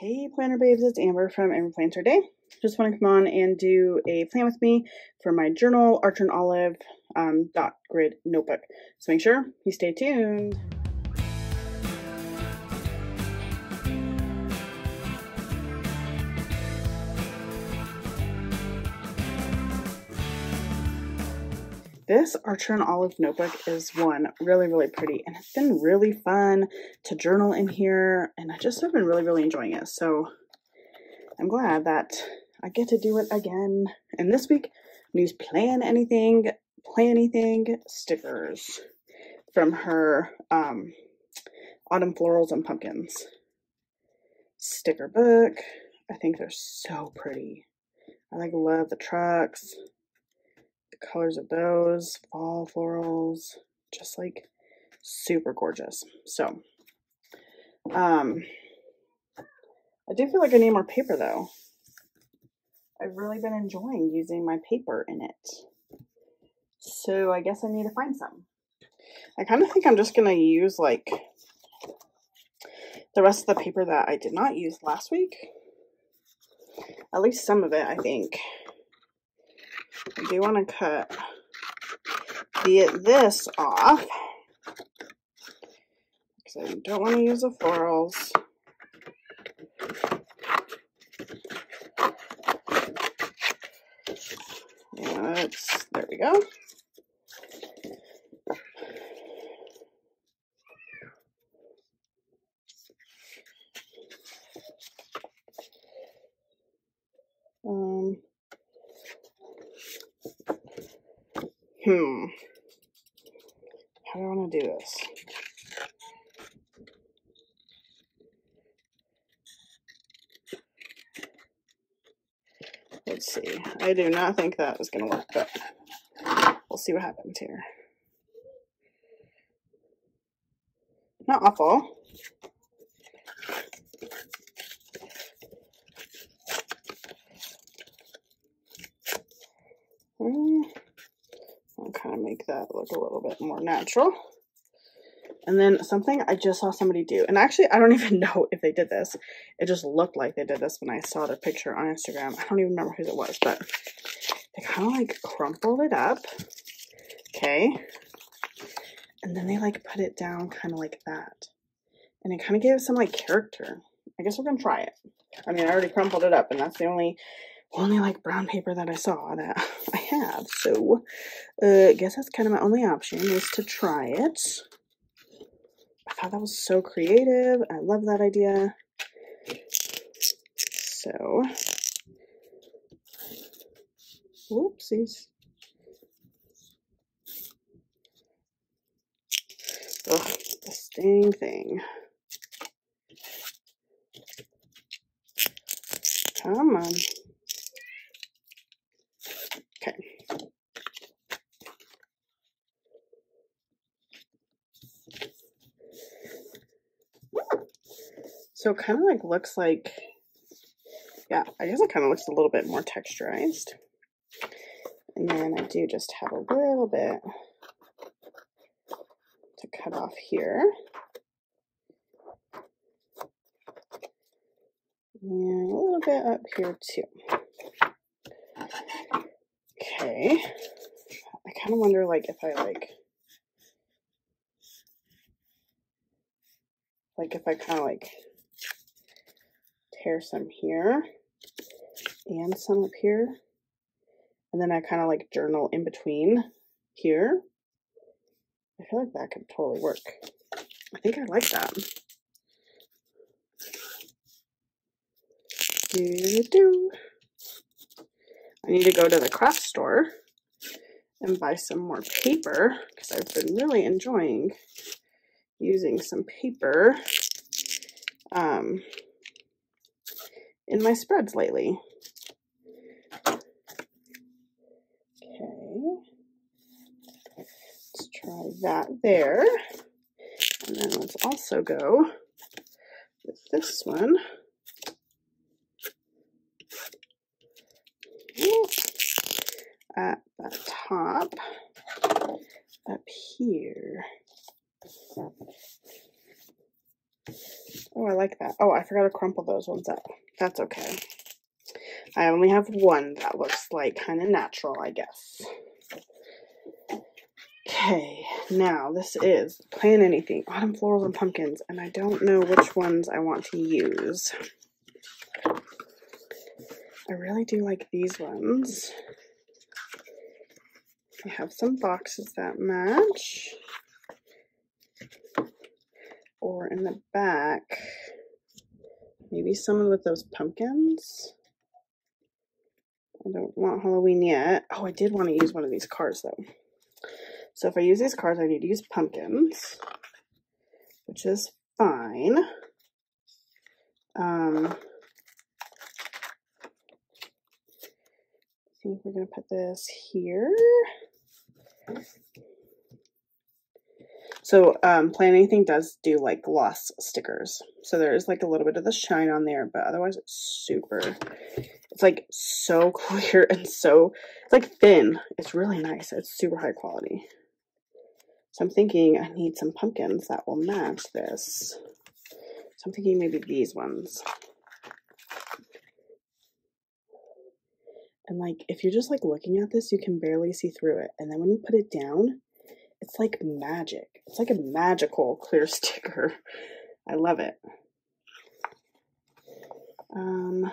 Hey Planner Babes, it's Amber from Amber Plans Her Day. Just want to come on and do a plan with me for my journal, Archer and Olive um, dot grid notebook. So make sure you stay tuned. This Archer and Olive notebook is one really, really pretty, and it's been really fun to journal in here, and I just have been really, really enjoying it. So I'm glad that I get to do it again. And this week, use Planything, Play Anything stickers from her um, Autumn Florals and Pumpkins sticker book. I think they're so pretty. I like love the trucks colors of those, fall florals, just like super gorgeous. So, um, I do feel like I need more paper though. I've really been enjoying using my paper in it. So I guess I need to find some. I kind of think I'm just going to use like the rest of the paper that I did not use last week. At least some of it, I think. I do want to cut the, this off because I don't want to use the florals. There we go. Hmm. How do I want to do this? Let's see. I do not think that was going to work, but we'll see what happens here. Not awful. Hmm kind of make that look a little bit more natural. And then something I just saw somebody do, and actually I don't even know if they did this. It just looked like they did this when I saw their picture on Instagram. I don't even remember who it was, but they kind of like crumpled it up. Okay. And then they like put it down kind of like that. And it kind of gave some like character. I guess we're going to try it. I mean, I already crumpled it up and that's the only only like brown paper that I saw that I have. So uh, I guess that's kind of my only option is to try it. I thought that was so creative. I love that idea. So, whoopsies. Ugh, this dang thing. Come on. So it kind of like looks like, yeah, I guess it kind of looks a little bit more texturized. And then I do just have a little bit to cut off here. And a little bit up here too. Okay. I kind of wonder like if I like like if I kind of like tear some here and some up here. And then I kind of like journal in between here. I feel like that could totally work. I think I like that. Do do. I need to go to the craft store and buy some more paper because I've been really enjoying using some paper. Um, in my spreads lately. Okay. Let's try that there. And then let's also go with this one. At the top up here. Oh, I like that. Oh, I forgot to crumple those ones up. That's okay. I only have one that looks like kind of natural, I guess. Okay, now this is Planything, Autumn Florals and Pumpkins, and I don't know which ones I want to use. I really do like these ones. I have some boxes that match. Or in the back, maybe someone with those pumpkins. I don't want Halloween yet. Oh, I did want to use one of these cards though. So if I use these cards, I need to use pumpkins, which is fine. Um, I think we're going to put this here. So um, Planything does do like gloss stickers. So there's like a little bit of the shine on there, but otherwise it's super, it's like so clear and so, it's like thin. It's really nice. It's super high quality. So I'm thinking I need some pumpkins that will match this. So I'm thinking maybe these ones. And like, if you're just like looking at this, you can barely see through it. And then when you put it down, it's like magic. It's like a magical clear sticker. I love it. Um,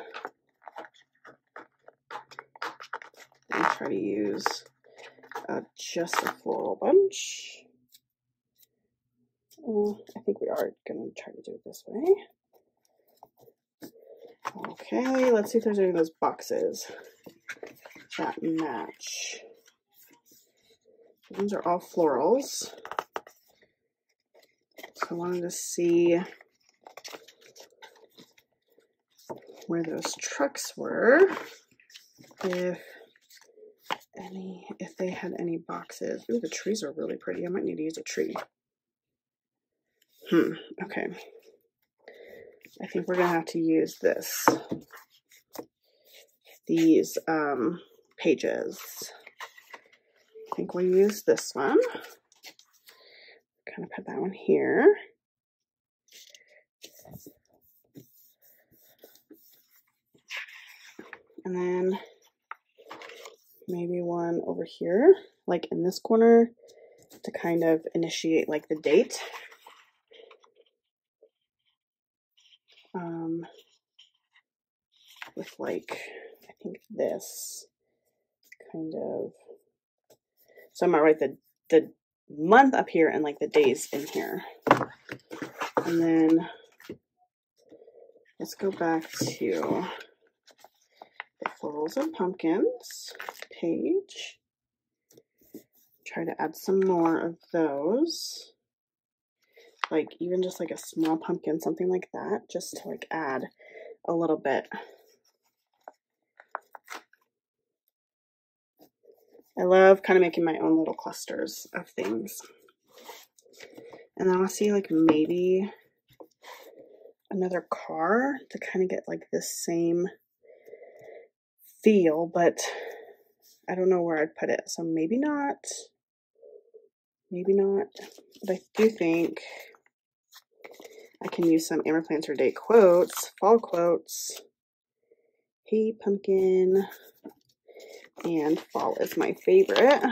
I'm try to use uh, just a floral bunch. I think we are going to try to do it this way. Okay, let's see if there's any of those boxes that match. These are all florals. So I wanted to see where those trucks were. If any, if they had any boxes. Ooh, the trees are really pretty. I might need to use a tree. Hmm, okay. I think we're going to have to use this. These um, pages. I think we'll use this one. Kind of put that one here. And then maybe one over here, like in this corner, to kind of initiate like the date. Um, with like, I think this kind of, so I'm gonna write the, the month up here and like the days in here. And then let's go back to the florals and pumpkins page. Try to add some more of those. Like even just like a small pumpkin, something like that, just to like add a little bit. I love kind of making my own little clusters of things. And then I'll see like maybe another car to kind of get like this same feel, but I don't know where I'd put it. So maybe not. Maybe not. But I do think I can use some Amber Plans Her Day quotes, fall quotes. Hey, pumpkin. And fall is my favorite.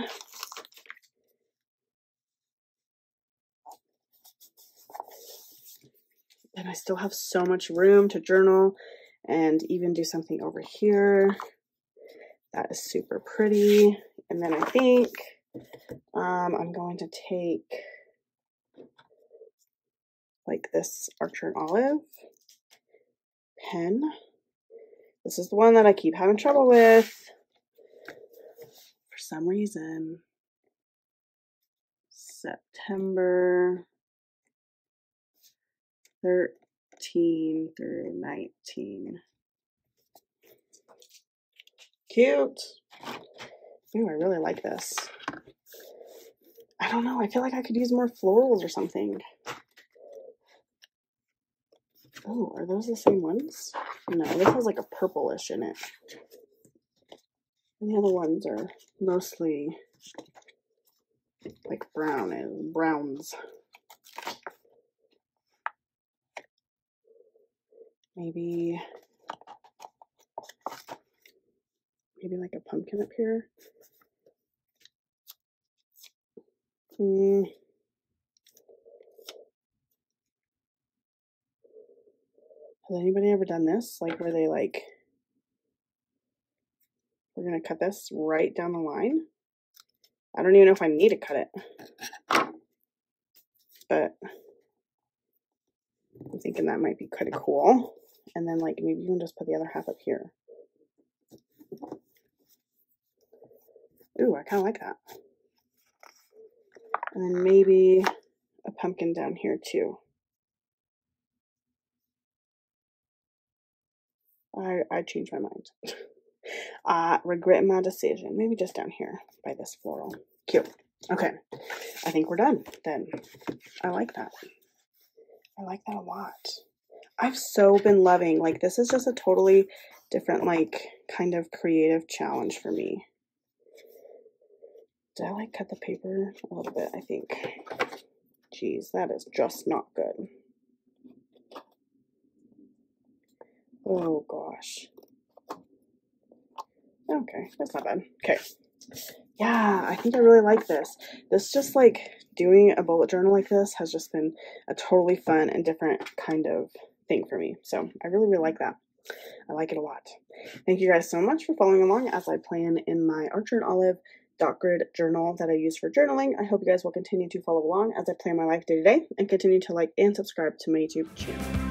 And I still have so much room to journal and even do something over here. That is super pretty. And then I think um, I'm going to take like this Archer and Olive pen. This is the one that I keep having trouble with for some reason. September 13 through 19. Cute. Ooh, I really like this. I don't know. I feel like I could use more florals or something. Oh, are those the same ones? No, this has like a purplish in it. And the other ones are mostly like brown and browns. maybe maybe like a pumpkin up here. Hmm. Has anybody ever done this? Like where they like, we're to cut this right down the line. I don't even know if I need to cut it. But I'm thinking that might be kind of cool. And then like maybe you can just put the other half up here. Ooh, I kind of like that. And then maybe a pumpkin down here too. I, I changed my mind. uh, regret my decision. Maybe just down here by this floral. Cute. Okay. I think we're done then. I like that. I like that a lot. I've so been loving, like, this is just a totally different, like, kind of creative challenge for me. Did I, like, cut the paper a little bit? I think. Jeez, that is just not good. Oh, gosh. Okay, that's not bad. Okay. Yeah, I think I really like this. This just, like, doing a bullet journal like this has just been a totally fun and different kind of thing for me. So I really, really like that. I like it a lot. Thank you guys so much for following along as I plan in my Archer and Olive dot grid journal that I use for journaling. I hope you guys will continue to follow along as I plan my life day to day and continue to like and subscribe to my YouTube channel.